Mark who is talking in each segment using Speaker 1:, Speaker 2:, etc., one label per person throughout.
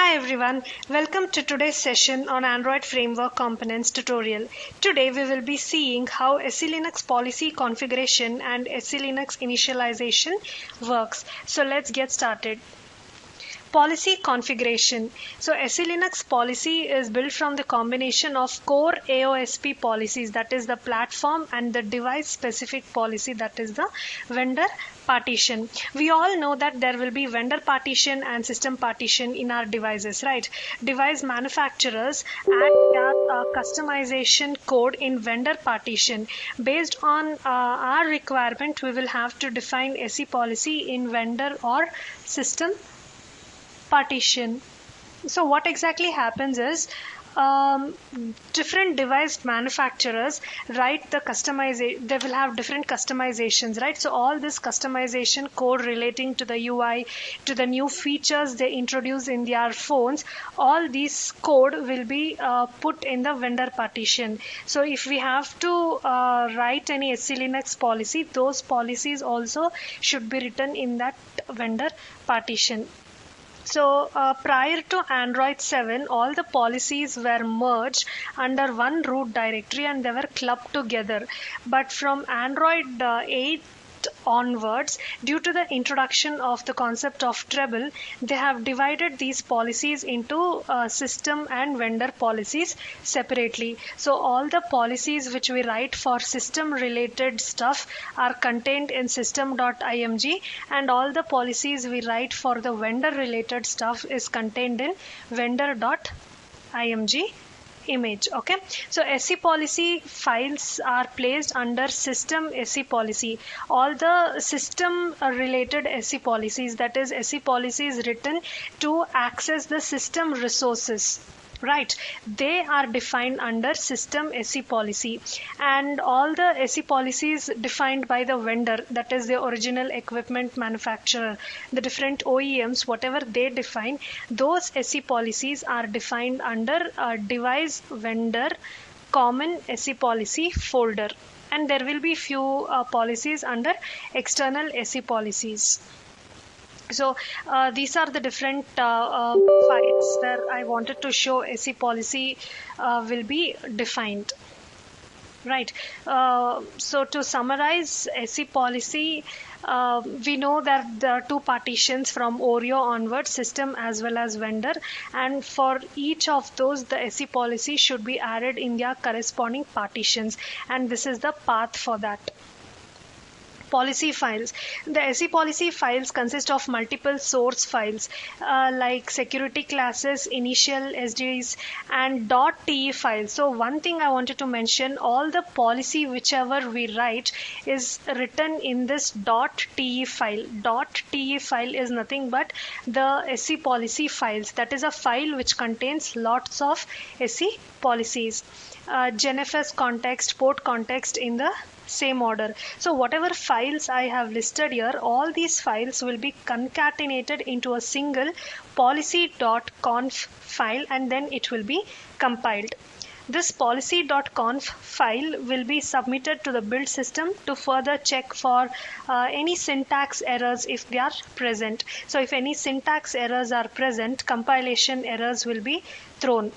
Speaker 1: Hi everyone, welcome to today's session on Android Framework Components tutorial. Today we will be seeing how SE Linux policy configuration and SE Linux initialization works. So let's get started. Policy configuration. So SE Linux policy is built from the combination of core AOSP policies that is the platform and the device specific policy that is the vendor partition. We all know that there will be vendor partition and system partition in our devices, right? Device manufacturers add their uh, customization code in vendor partition. Based on uh, our requirement, we will have to define SE policy in vendor or system partition. So what exactly happens is um, different device manufacturers write the customization they will have different customizations right? So all this customization code relating to the ui to the new features they introduce in their phones all these code will be uh, put in the vendor partition. So if we have to uh, write any SE Linux policy those policies also should be written in that vendor partition so uh, prior to Android 7, all the policies were merged under one root directory and they were clubbed together. But from Android uh, 8 onwards, due to the introduction of the concept of treble, they have divided these policies into uh, system and vendor policies separately. So all the policies which we write for system related stuff are contained in system.img and all the policies we write for the vendor related stuff is contained in vendor.img image okay? So se policy files are placed under system se policy. All the system related se policies that is se policies written to access the system resources right. They are defined under system SE policy. And all the SE policies defined by the vendor that is the original equipment manufacturer the different OEMs whatever they define those SE policies are defined under device vendor common SE policy folder. And there will be few uh, policies under external SE policies so uh, these are the different uh, uh, files where I wanted to show SE policy uh, will be defined. Right. Uh, so to summarize SE policy, uh, we know that there are two partitions from Oreo onward, system as well as vendor. And for each of those, the SE policy should be added in their corresponding partitions. And this is the path for that policy files. The SE policy files consist of multiple source files uh, like security classes, initial SIDs, and .te files. So one thing I wanted to mention, all the policy whichever we write is written in this .te file. .te file is nothing but the SE policy files. That is a file which contains lots of SE policies. Uh, context, port context in the same order. So whatever files I have listed here, all these files will be concatenated into a single policy.conf file and then it will be compiled. This policy.conf file will be submitted to the build system to further check for uh, any syntax errors if they are present. So if any syntax errors are present, compilation errors will be thrown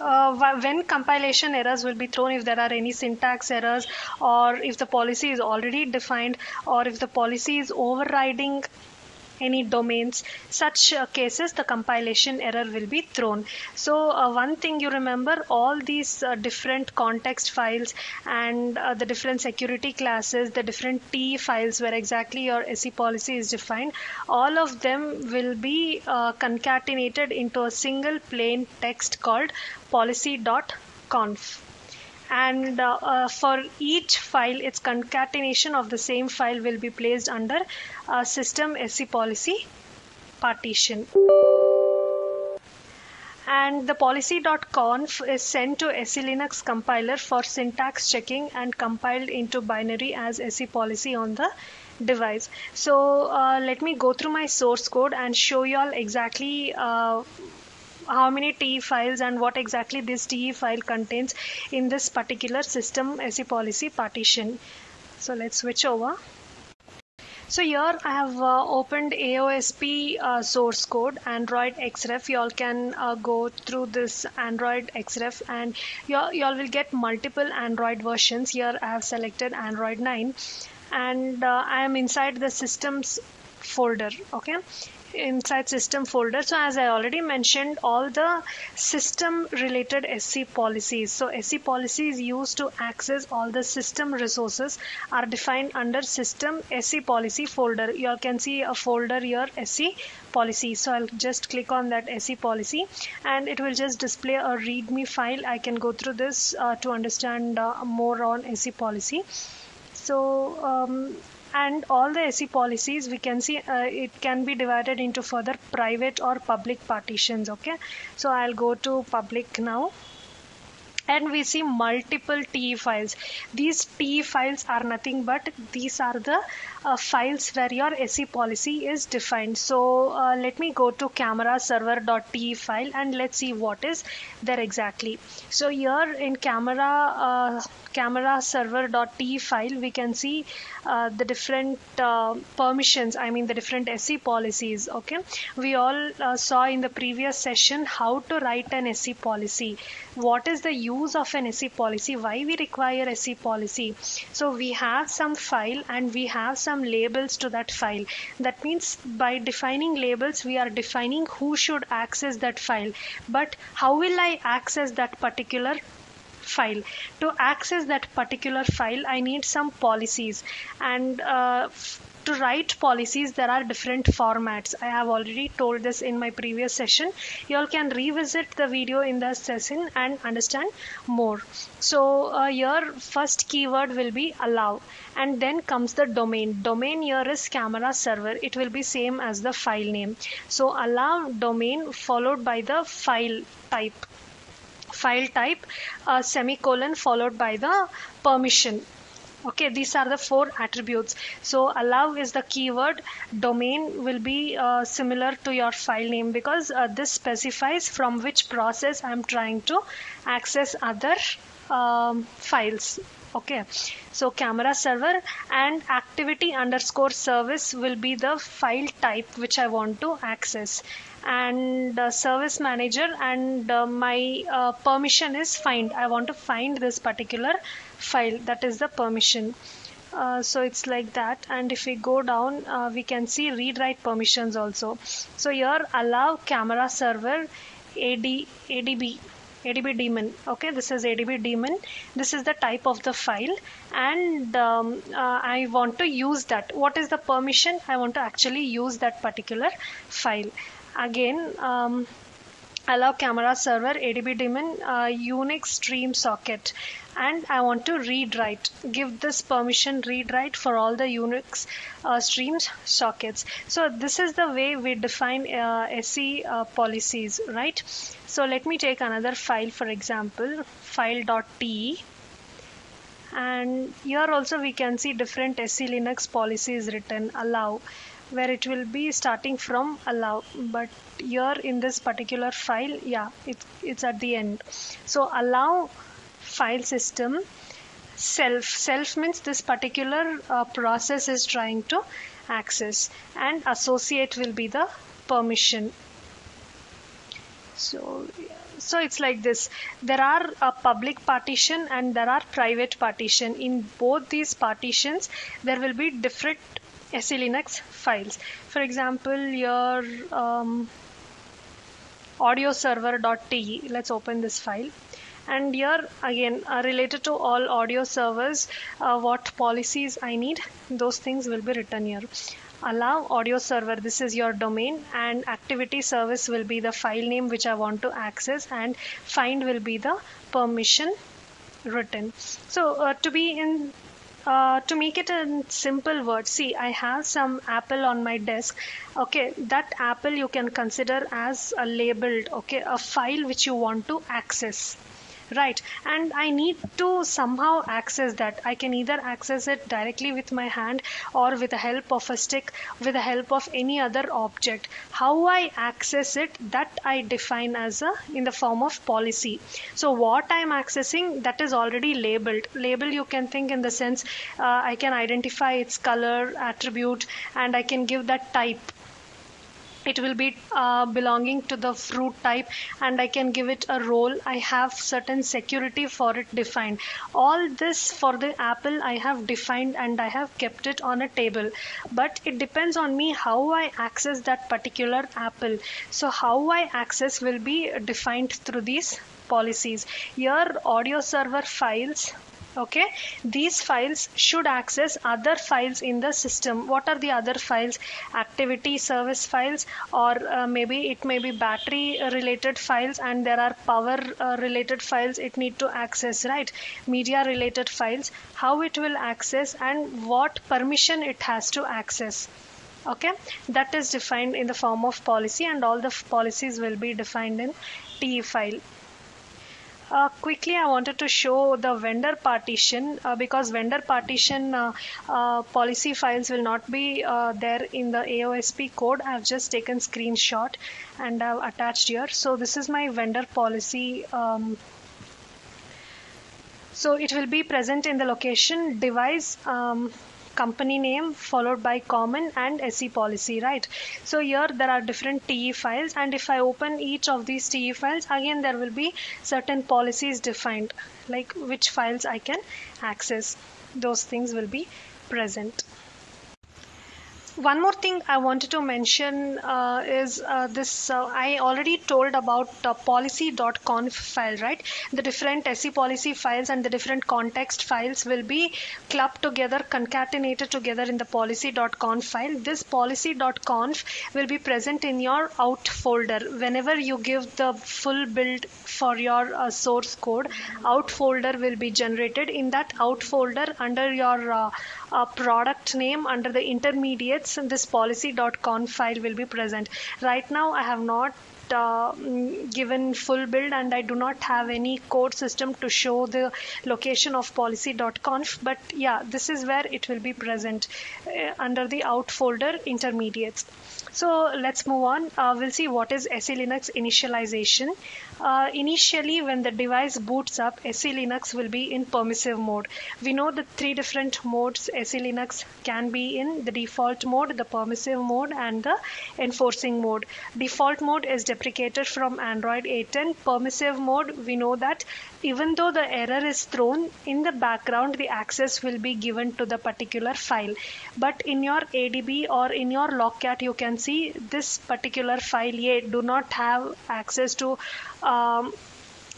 Speaker 1: uh, when compilation errors will be thrown if there are any syntax errors or if the policy is already defined or if the policy is overriding any domains such uh, cases the compilation error will be thrown. So uh, one thing you remember all these uh, different context files and uh, the different security classes the different TE files where exactly your se policy is defined all of them will be uh, concatenated into a single plain text called policy.conf and uh, uh, for each file its concatenation of the same file will be placed under uh, system SE policy partition and the policy.conf is sent to SE Linux compiler for syntax checking and compiled into binary as SE policy on the device. So uh, let me go through my source code and show you all exactly uh, how many TE files and what exactly this TE file contains in this particular system SE policy partition. So let's switch over. so here I have uh, opened AOSP uh, source code Android Xref. You all can uh, go through this Android Xref and you all, you all will get multiple Android versions. Here I have selected Android 9 and uh, I am inside the systems folder. Okay, inside system folder. So as i already mentioned all the system related se policies. So se policies used to access all the system resources are defined under system se policy folder. You all can see a folder here se policy. So i'll just click on that se policy and it will just display a readme file. I can go through this uh, to understand uh, more on se policy. So um, and all the SE policies we can see uh, it can be divided into further private or public partitions okay? So I'll go to public now and we see multiple TE files. These TE files are nothing but these are the uh, files where your SE policy is defined. So uh, let me go to camera server.te file and let's see what is there exactly. So here in camera uh, camera server.te file we can see uh, the different uh, permissions I mean the different SE policies okay we all uh, saw in the previous session how to write an SE policy what is the use of an SE policy why we require SE policy? So we have some file and we have some labels to that file. That means by defining labels we are defining who should access that file. But how will I access that particular file? To access that particular file i need some policies. And uh, to write policies. There are different formats. I have already told this in my previous session. You all can revisit the video in the session and understand more. So uh, your first keyword will be allow and then comes the domain. Domain here is camera server. It will be same as the file name. So allow domain followed by the file type. File type uh, semicolon followed by the permission okay these are the four attributes. So allow is the keyword. Domain will be uh, similar to your file name because uh, this specifies from which process i'm trying to access other um, files. Okay so camera server and activity underscore service will be the file type which i want to access. And uh, service manager and uh, my uh, permission is find I want to find this particular file that is the permission. Uh, so it's like that. And if we go down uh, we can see read write permissions also. So here allow camera server AD, ADB ADB daemon. Okay this is ADB daemon. This is the type of the file. And um, uh, I want to use that. What is the permission? I want to actually use that particular file. Again um, allow camera server adb daemon uh, unix stream socket. And I want to read write. Give this permission read write for all the unix uh, streams sockets. So this is the way we define uh, SE uh, policies right? So let me take another file for example file.te and here also we can see different SE Linux policies written allow where it will be starting from allow but here in this particular file yeah it, it's at the end. So allow file system self self means this particular uh, process is trying to access and associate will be the permission. So so it's like this. There are a public partition and there are private partition. In both these partitions there will be different SE Linux files. For example, your um, audio server.te, let's open this file. And here again, uh, related to all audio servers, uh, what policies I need, those things will be written here. Allow audio server, this is your domain, and activity service will be the file name which I want to access, and find will be the permission written. So uh, to be in uh, to make it in simple words, see, I have some apple on my desk. Okay, that apple you can consider as a labeled, okay, a file which you want to access. Right. And i need to somehow access that. I can either access it directly with my hand or with the help of a stick with the help of any other object. How i access it that i define as a in the form of policy. So what i'm accessing that is already labeled. Label you can think in the sense uh, i can identify its color attribute and i can give that type it will be uh, belonging to the fruit type and I can give it a role. I have certain security for it defined. All this for the apple I have defined and I have kept it on a table. But it depends on me how I access that particular apple. So how I access will be defined through these policies. Your audio server files okay? These files should access other files in the system. What are the other files? Activity service files or uh, maybe it may be battery related files and there are power uh, related files it need to access right? Media related files how it will access and what permission it has to access. Okay? That is defined in the form of policy and all the policies will be defined in TE file uh, quickly I wanted to show the vendor partition uh, because vendor partition uh, uh policy files will not be uh, there in the AOSP code. I've just taken screenshot and I've attached here. So this is my vendor policy um, so it will be present in the location device um, company name followed by common and SE policy, right? So here there are different TE files and if I open each of these TE files, again there will be certain policies defined, like which files I can access. Those things will be present one more thing I wanted to mention uh, is uh, this uh, I already told about uh, policy.conf file, right? The different SE policy files and the different context files will be clubbed together, concatenated together in the policy.conf file. This policy.conf will be present in your out folder. Whenever you give the full build for your uh, source code, out folder will be generated. In that out folder, under your uh, product name, under the intermediate this policy.conf file will be present. Right now I have not uh, given full build and I do not have any code system to show the location of policy.conf but yeah this is where it will be present uh, under the out folder intermediates. So let's move on. Uh, we'll see what is SE Linux initialization. Uh, initially, when the device boots up, SE Linux will be in permissive mode. We know the three different modes SE Linux can be in the default mode, the permissive mode, and the enforcing mode. Default mode is deprecated from Android 8.10. Permissive mode, we know that even though the error is thrown in the background, the access will be given to the particular file. But in your ADB or in your Logcat, you can see this particular file A do not have access to um,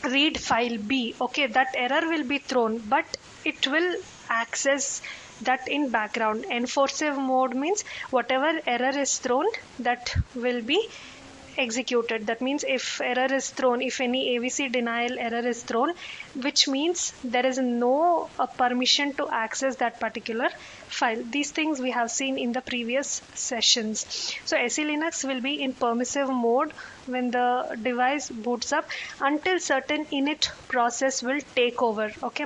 Speaker 1: read file B. Okay, that error will be thrown, but it will access that in background. Enforcive mode means whatever error is thrown, that will be executed. That means if error is thrown, if any AVC denial error is thrown, which means there is no uh, permission to access that particular file. These things we have seen in the previous sessions. So SE Linux will be in permissive mode when the device boots up until certain init process will take over. Okay,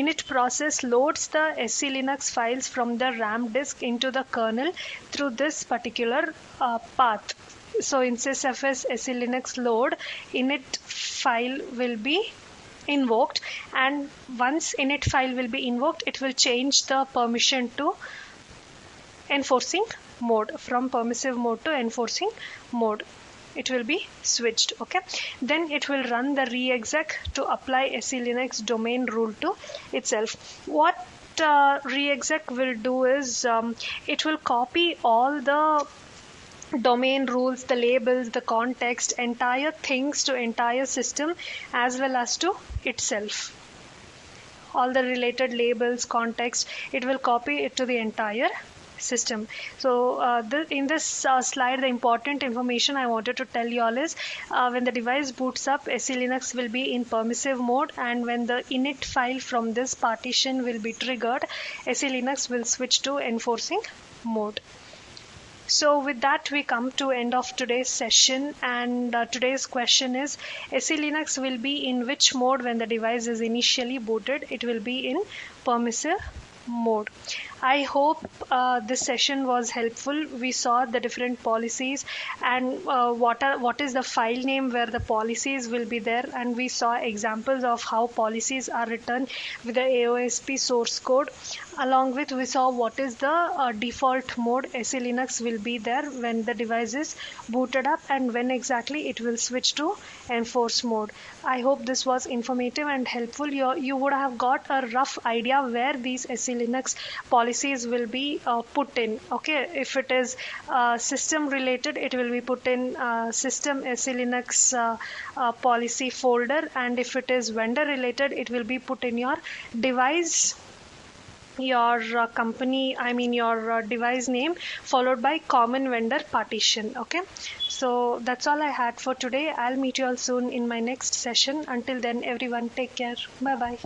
Speaker 1: init process loads the SE Linux files from the RAM disk into the kernel through this particular uh, path so in sysfs se linux load init file will be invoked. And once init file will be invoked it will change the permission to enforcing mode. From permissive mode to enforcing mode it will be switched okay? Then it will run the reexec to apply se linux domain rule to itself. What uh, reexec will do is um, it will copy all the domain rules, the labels, the context, entire things to entire system as well as to itself. All the related labels, context, it will copy it to the entire system. So uh, the, in this uh, slide, the important information I wanted to tell you all is uh, when the device boots up, SE Linux will be in permissive mode and when the init file from this partition will be triggered, SE Linux will switch to enforcing mode. So with that we come to end of today's session. And uh, today's question is SE Linux will be in which mode when the device is initially booted? It will be in permissive mode I hope uh, this session was helpful. We saw the different policies and uh, what are what is the file name where the policies will be there, and we saw examples of how policies are written with the AOSP source code. Along with we saw what is the uh, default mode SE Linux will be there when the device is booted up and when exactly it will switch to enforce mode. I hope this was informative and helpful. You, you would have got a rough idea where these SE Linux policies will be uh, put in okay? If it is uh, system related it will be put in uh, system SE Linux uh, uh, policy folder. And if it is vendor related it will be put in your device your uh, company i mean your uh, device name followed by common vendor partition okay? So that's all i had for today. I'll meet you all soon in my next session. Until then everyone take care. Bye bye